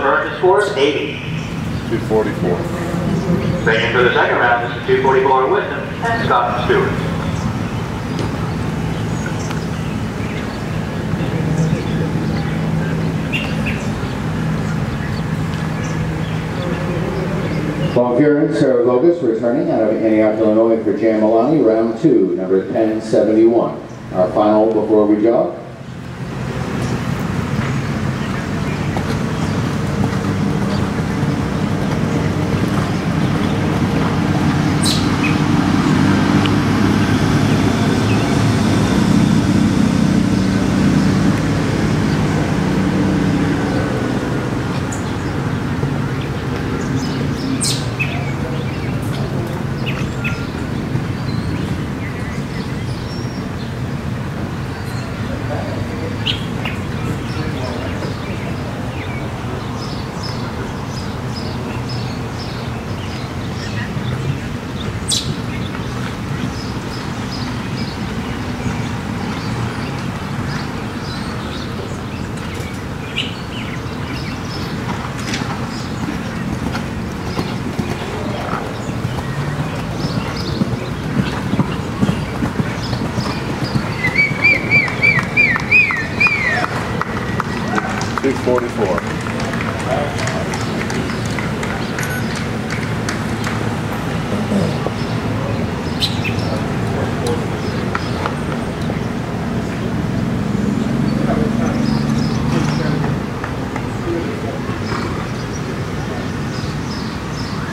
American score is 80. 244. Bringing for the second round, This is 244 Wisdom and Scott Stewart. Von Buren, Sarah Vogus, returning out of Antioch, Illinois for Jan Malani, round two, number 1071. Our final before we jog. 44.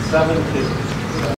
seven two.